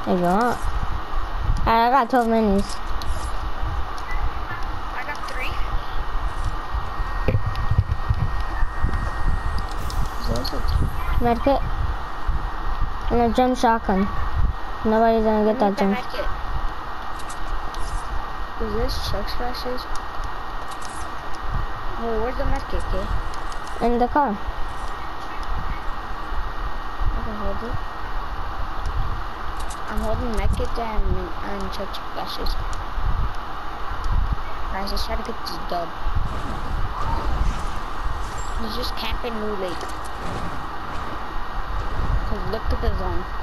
If you. Alright, I got 12 minis. I got three. Medkit. And a gem shotgun. Nobody's gonna get that gem. Is this chug splashes? Oh, where's the medkit, okay? In the car. I can hold it. I'm holding medkit and, and chug splashes. Guys, let's try to get this dub. He's just camping New Lake. Cause look at the zone.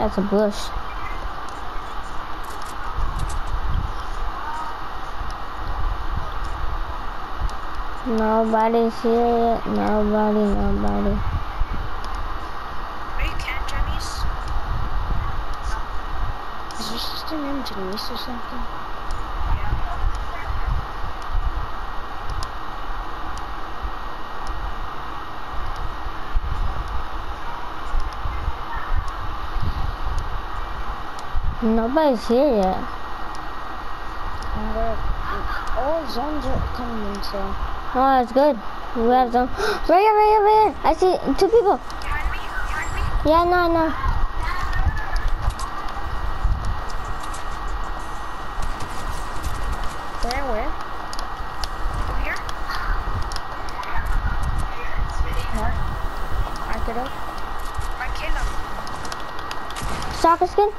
That's a bush. Nobody's here yet. Nobody, nobody. Are you cat Jenny's? Is your sister named Janice or something? Nobody's here yet. I'm gonna, all zones are coming in, so. Oh, that's good. We have some. Right here, right here, right here. I see two people. Behind me? Behind me? Yeah, no, no. Where, where? Over here? Mark? Mark it up. I Caleb. Soccer skin.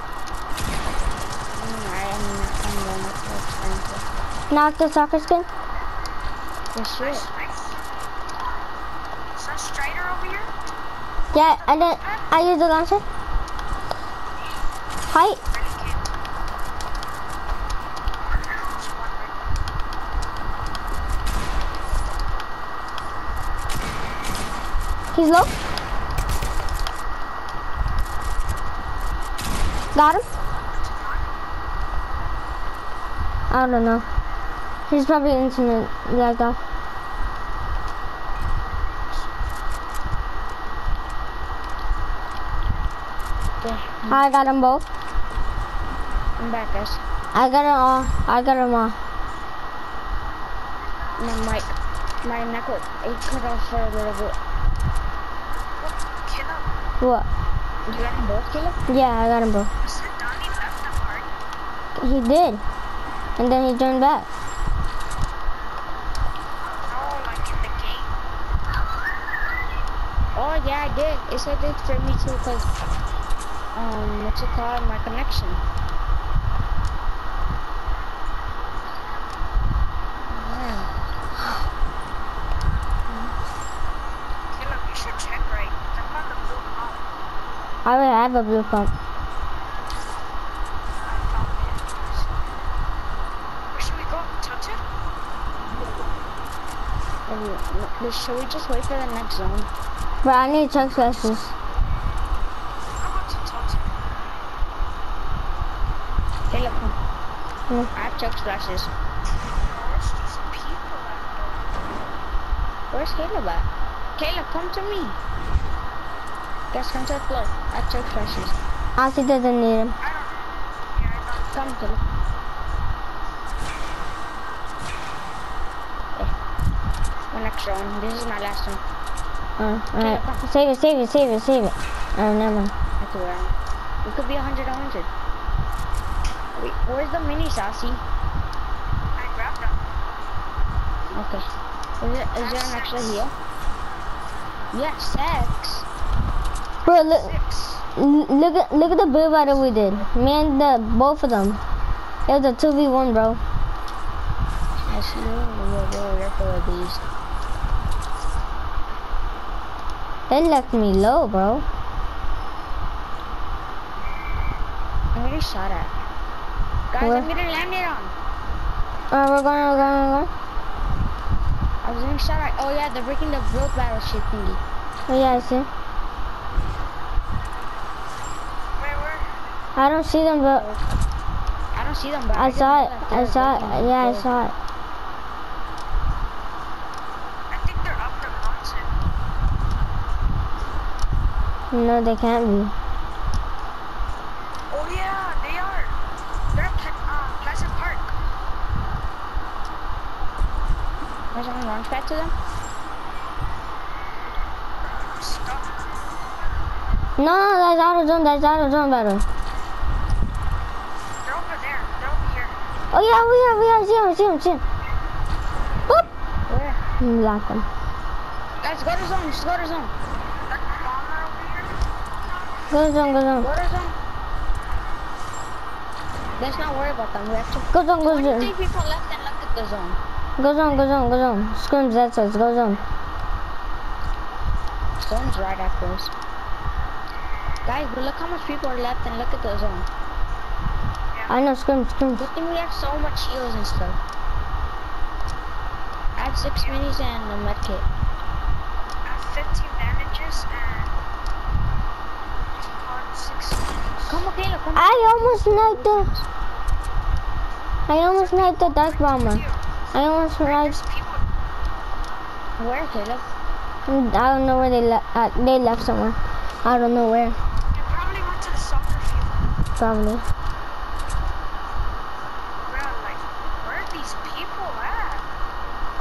Mm, I am not, I'm going up to trying to. Knock the soccer skin. Good shit. Nice. Is that Strider over here? Yeah, I did. I used the launcher. Height. Ready, kid? There's one right He's low. Got him. I don't know. He's probably internet lagged off. Okay, I got them both. I'm back, guys. I got them all. I got them all. My mic, my neck, was- it cut off for a little bit. Caleb, What? You got them both, Caleb? Yeah, I got them both. you said Donnie left the party? He did. And then he turned back. No, like in the game. Oh yeah, I did. It said it for me too, cause um, what's it called? My connection. Yeah. Caleb, you should check right. I'm on the blue pump. I already have a blue pump. I found it. Where should we go? Touch it? Should we just wait for the next zone? But I need. I'll go to touch come. I have chug splashes. There's just people out Where's Caleb at? Caleb, come to me. Guys, come to the floor. I have chug splashes. Ozzy doesn't need him. there. I don't know. Yeah, I don't. Come, Caleb. Okay. Eh. One extra one. This is my last one. Uh, alright. Save it, save it, save it, save it. Oh, never mind. That's where I'm. It could be 100 100. Wait, where's the mini sassy? I grabbed them. Okay. Is, it, is there an extra here? Yeah, sex. Bro, look, Six. look at look at the build battle we did. Me and the both of them. It was a two v one, bro. I see you. We're really careful with these. They left me low, bro. I'm getting shot at. Guys, Where? I'm getting landed on. Uh, we're going, we're going, we're going. I was getting shot at. Oh yeah, they're breaking the build battle shit thingy. Oh yeah, I see. Where? I don't see them, but I don't see them, but I just saw it. I saw it. Yeah, I saw it. I think they're up the mountain. No, they can't be. Oh yeah, they are. They're Ple- uh, Pleasant Park. There's someone launch pad to them. Stop. No, no, that's out of zone. That's out of zone battle. They're over there. They're over here. Oh yeah, we are, we are. See him, see him, see him. Whoop! Where? Mm, Lock him. Guys, go to zone. Just go to zone. That bomber over here. Go zone, go zone. Go to zone. Let's not worry about them. We have to. Go zone, go zone. Twenty people left and look at the zone. Go zone, go zone, go zone. Scrims, that's us. Go zone. Zone's right after us. Guys, but look how much people are left and look at the zone. I know, scrims, scrims. Good thing we have so much heals and stuff. I have six minis and a med kit. I have 15 bandages and on six. Come on, Come. I almost sniped the. I almost sniped the dark bomber. I almost sniped. People. Where, Caleb? I don't know where they left. Uh, they left somewhere. I don't know where. They probably went to the soccer field. Probably. Bro, like, where are these people at?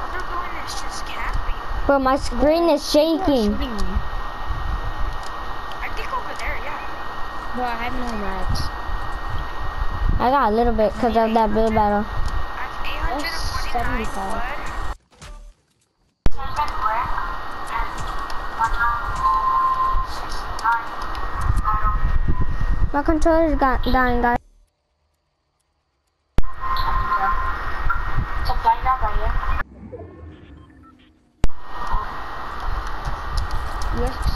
All they're doing is just camping. Bro, my screen is shaking. shooting me. I think over there, yeah. Bro, I have no mats. I got a little bit because of that build battle. 849 75. My controller's got dying, guys.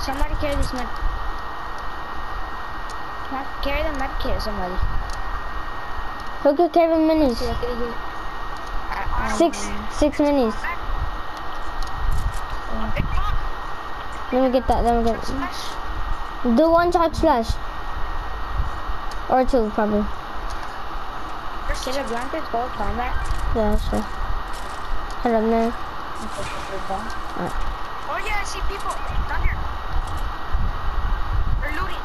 Somebody carry this med. On, carry the med kit, somebody. Who could carry the minis? See, I could hear. I- Six, six minis. Let me get that. Let me get. Smash. Do one charge slash. Or two, probably. Caleb, you want this gold combat? Yeah, sure. Head up there. Oh yeah, I see people down here. They're looting.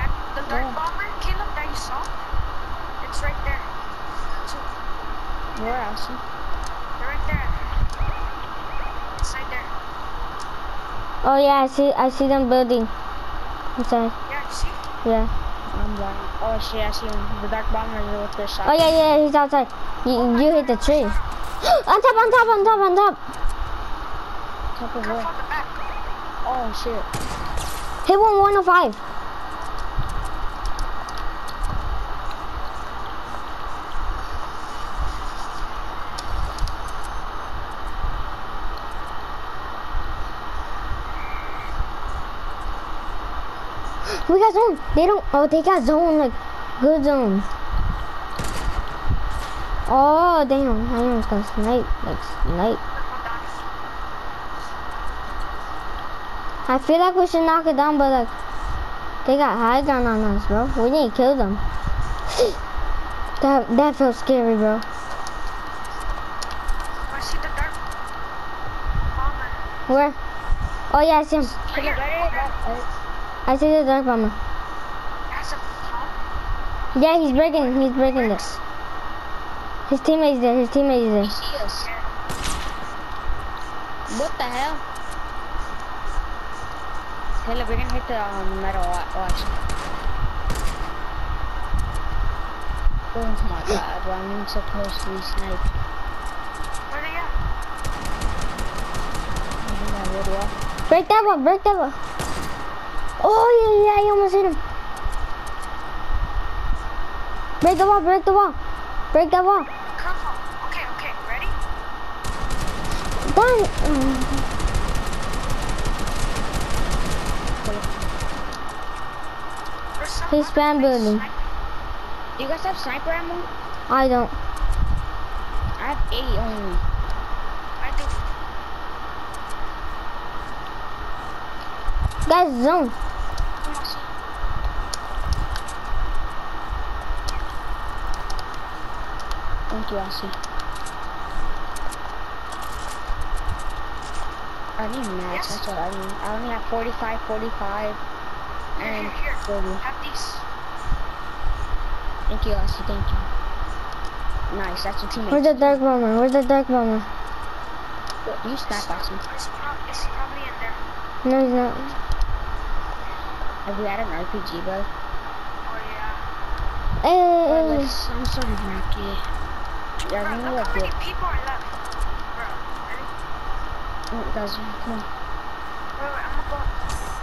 At the dark Oh. bomber, Caleb, that you saw. It's right there. Two. Where else? They're right there. Inside there. Oh yeah, I see. I see them building. Inside. Yeah, you see? Yeah. I'm blind. Oh shit, I see him. The dark bomber is with the shot. Oh yeah, yeah. He's outside. You, you hit the tree. on top, on top, on top, on top. Top of Careful where? on the back. Oh shit. Hit one 105. Got zone. They don't. Oh, they got zone. Like, good zone. Oh, damn. I almost got snipe. Like, snipe. I feel like we should knock it down, but like, they got high ground on us, bro. We need to kill them. that that feels scary, bro. I see the dark bomber. Where? Oh yeah, I see him. I see the dark bomber. Has a pump. Yeah, he's breaking. He's breaking this. His teammate's there. His teammate's there. He see us. What the hell? Caleb, we're gonna hit the um, metal. wa- Watch. Oh my god, bro, I'm so close to be sniped. Where they at? I'm in that. Break that wall. Break that wall. Oh yeah, yeah. I almost hit him. Break the wall. Break the wall. Break that wall. Careful. Okay, okay. Ready? Done. Mm. There's He's other spam building. Do you guys have sniper ammo? I don't. I have 80 only. I do. Guys, zone. Come on, see. Thank you, Elsie. I need mats, that's what I need. I only have 45, 45, Here, and here, here. 40. Have these. Thank you, Elsie, thank you. Nice, that's a teammate. Where's the dark bomber? Where's the dark bomber? Do you snap at me. It's, pro- it's probably in there. No, he's not. Have you had an RPG, bro? Oh yeah. Eh, eh, hey, hey, eh, Bro, hey, let's, I'm sorry, Rocky. Yeah, Bro, I know look what how many the... people are left. Bro, ready? Oh, guys, come on. Wait, wait, I'm gonna go. Oh.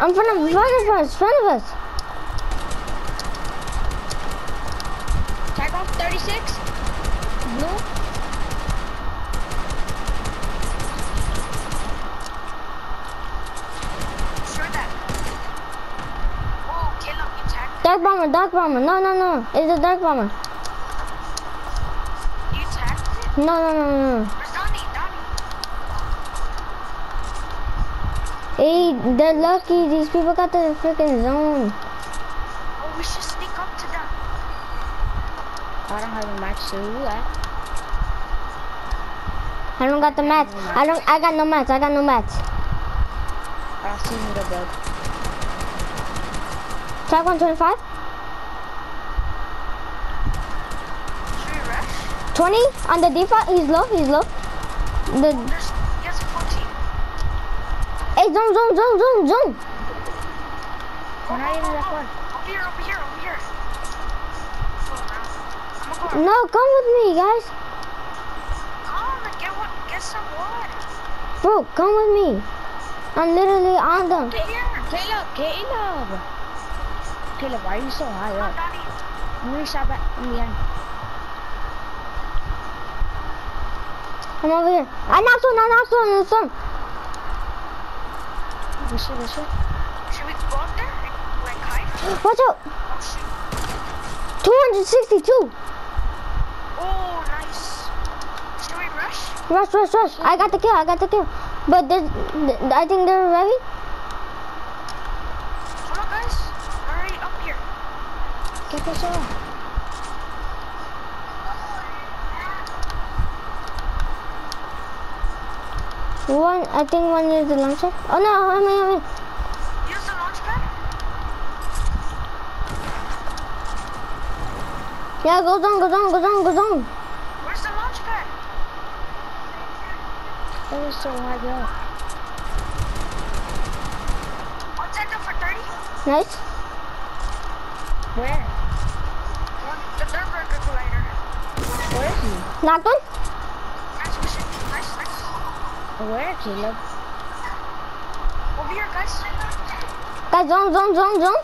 I'm front of, front of us, front of us. Tagged. Dark bomber. No, no, no. It's a dark bomber. You tagged it? No, no, no, no. Where's Donnie? Donnie. Hey, they're lucky. These people got the freaking zone. Oh, we should sneak up to them. I don't have a match, so who that? I don't got the match. I don't. I got no match. I got no match. I'll see you the bug. Track 125. Should we rush? 20 on the default. He's low. He's low. The There's, he has 14. hey, zone, zone, zone, zone, zone. We're not even that far. Over here, over here, over here. Go around. I'm gonna go around. No, come with me, guys. Come and get what? Get some wood. Bro, come with me. I'm literally on them. Here. Caleb, Caleb. Caleb, why are you so high up? I'm gonna stop at in the end. I'm over here. I knocked one. I knocked one. There's some. This shit, this shit. Should we go up there and like hide? Watch out. Oh 262. Oh, nice. Should we rush? Rush, rush, rush. I got the kill. I got the kill. But I think they're ready. Come on, guys. Hurry up here. Get this on. One, I think one is the launcher. Oh no, I mean, I mean. Use the launch pad. Yeah, go down, go down, go down, go down. Where's the launch pad? That was so high up. I'll take them for 30. Nice. Where? Where is he? Knocked one. Nice mission. Nice, nice. Where, Caleb? Over here, guys. Guys, zone, zone, zone, zone.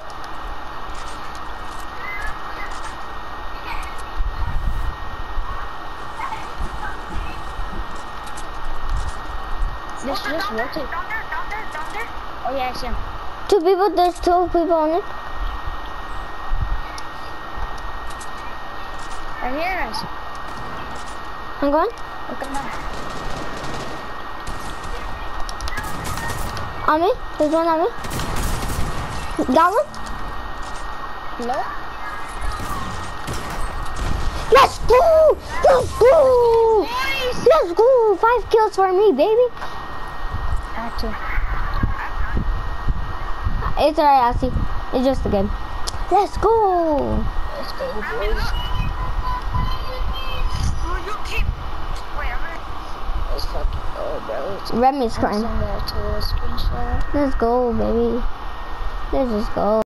Let's Oh, they're just down there, rotate. down there, down there, down there. Oh yeah, I see him. Two people, there's two people on it. Right here, guys. I'm going. Look at that. On me. There's one on me. Got one. Hello? Let's go! Let's go! Let's go! Five kills for me, baby. I have to. It's alright, Elsie. It's just a game. Let's go! Let's go, boys. Bro. Remy's crying. to a screenshot. Let's go, baby. Let's just go.